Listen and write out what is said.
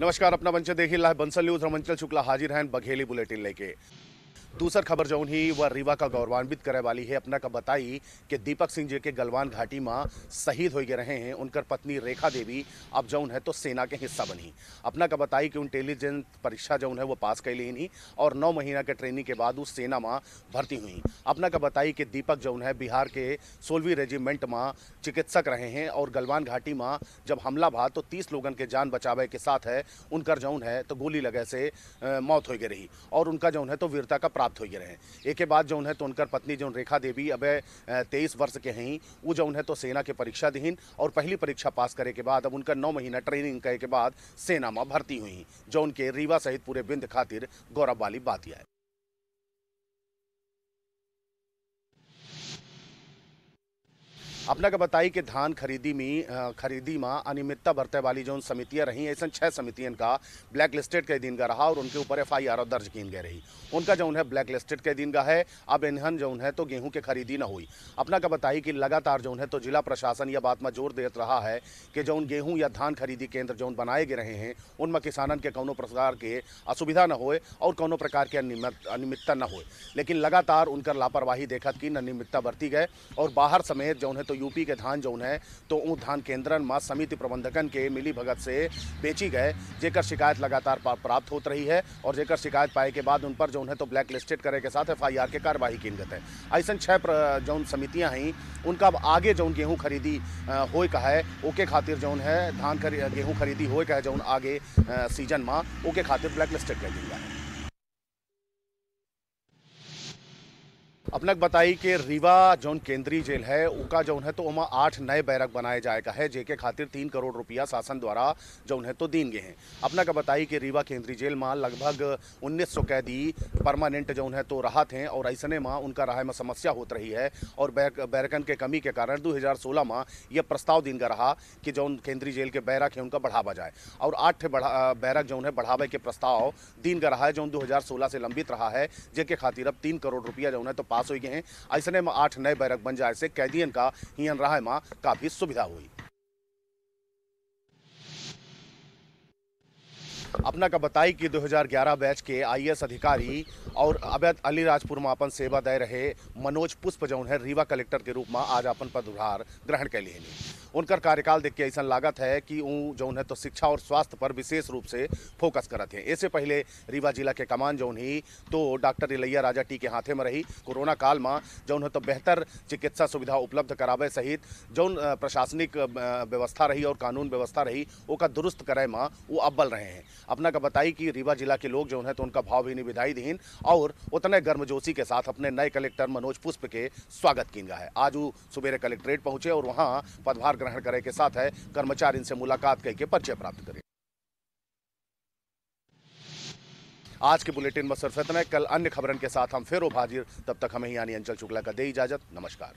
नमस्कार अपना मंच देखिए लाइव बंसल न्यूज़ रमंचल शुक्ला हाजिर हैं बघेली बुलेटिन लेके। दूसर खबर जौन ही वह रीवा का गौरवान्वित करे वाली है, अपना का बताई कि दीपक सिंह जी के गलवान घाटी में शहीद हो गए रहे हैं, उनकर पत्नी रेखा देवी अब जौन है तो सेना के हिस्सा बनी। अपना का बताई कि इंटेलिजेंस परीक्षा जौन है वो पास कैली नहीं, और नौ महीना के ट्रेनिंग के बाद उस सेना में भर्ती हुई। अपना का बताई कि दीपक जौन है बिहार के सोलहवीं रेजिमेंट में चिकित्सक रहे हैं, और गलवान घाटी में जब हमला भा तो तीस लोगन के जान बचावे के साथ है, उनकर जौन है तो गोली लगे से मौत हो गई रही, और उनका जौन है तो वीरता का प्राप्त हो रहे एक बाद जो है तो उनकर पत्नी, जो रेखा देवी अब तेईस वर्ष के हैं, वो जो है तो सेना के परीक्षा दीन और पहली परीक्षा पास करे के बाद अब उनका नौ महीना ट्रेनिंग करे के बाद सेना में भर्ती हुई, जो उनके रीवा सहित पूरे बिंद खातिर गौरव वाली बात यह है। अपना का बताई कि धान खरीदी में खरीदी में अनियमितता बरते वाली जो समितियाँ रही, ऐसा छह समितियन का ब्लैक लिस्टेड के दिन का रहा और उनके ऊपर एफ़ आई आर दर्ज की गई रही। उनका जो है ब्लैक लिस्टेड के दिन का है, अब इन्हन जो है तो गेहूँ के खरीदी न हुई। अपना का बताई कि लगातार जो है तो जिला प्रशासन यह बात में ज़ोर देत रहा है कि जो गेहूँ या धान खरीदी केंद्र जो बनाए गए रहे हैं, उनमें किसानन के कौनो प्रकार के असुविधा न होए और कौनो प्रकार के अनियमित- अनियमितता न होए। लेकिन लगातार उनकर लापरवाही देखत कि अनियमितता बरती गए और बाहर समेत जो है तो यूपी के धान जौन है तो उ धान केंद्रन में समिति प्रबंधकन के मिली भगत से बेची गए, जेकर शिकायत लगातार प्राप्त होत रही है, और जेकर शिकायत पाए के बाद उन पर जौन है तो ब्लैक लिस्टेड करे के साथ एफ़ आई आर के कार्यवाही की गत है ऐसा छः जौन समितियाँ हैं, उनका अब आगे जौन गेहूँ खरीदी हो का है, ओके खातिर जौन है, धान खरी गेहूँ खरीदी होए का है जौन आगे सीज़न में, ओके खातिर ब्लैक लिस्टेड कर दिया है। अपना बताई कि रीवा जौन केंद्रीय जेल है उका जौन है तो उमा आठ नए बैरक बनाए जाएगा है, जेके खातिर तीन करोड़ रुपया शासन द्वारा जौन है तो दीन गए हैं। अपना का बताई कि रीवा केंद्रीय जेल में लगभग 1900 कैदी परमानेंट जौन है तो राहत हैं और ऐसने में उनका रहा में समस्या होत रही है, और बैरक बैरकन के कमी के कारण 2016 में यह प्रस्ताव दिन का रहा कि जौन केंद्रीय जेल के बैरक है, उनका बढ़ावा जाए। और आठ बढ़ा, बैरक जौन है बढ़ावे के प्रस्ताव दिन का रहा है जौन 2016 से लंबित रहा है, जेके खातिर अब तीन करोड़ रुपया जौन है तो पास हो गए हैं। ऐसने में आठ नए बैरक बन जाए से कैदियन का हियन रहा में काफ़ी सुविधा हुई। अपना का बताई कि 2011 बैच के आईएएस अधिकारी और अवैध अलीराजपुर में अपन सेवा दे रहे मनोज पुष्प जौन है। रीवा कलेक्टर के रूप में आज अपन पदभार ग्रहण कर लिए उनकर कार्यकाल देख के ऐसा लागत है कि ऊ जौन है तो शिक्षा और स्वास्थ्य पर विशेष रूप से फोकस करत हैं। इससे पहले रीवा जिला के कमान जौन ही तो डॉक्टर इलैया राजा टी के हाथे में रही। कोरोना काल में जौन है तो बेहतर चिकित्सा सुविधा उपलब्ध करावे सहित जौन प्रशासनिक व्यवस्था रही और कानून व्यवस्था रही ओका दुरुस्त करे में, वो अव्वल रहे हैं। अपना का बताई कि रीवा जिला के लोग जो है तो उनका भाव भी विधाई दीन और उतने गर्मजोशी के साथ अपने नए कलेक्टर मनोज पुष्प के स्वागत किन है। आज वो सुबेरे कलेक्ट्रेट पहुँचे और वहाँ पदभार ग्रहण करे के साथ है, कर्मचारी इनसे मुलाकात करके परिचय प्राप्त करें। आज के बुलेटिन में सिर्फ़ इतना कल अन्य खबरन के साथ हम फिर हाजिर तब तक हमें यानी अंचल शुक्ला का दे इजाज़त। नमस्कार।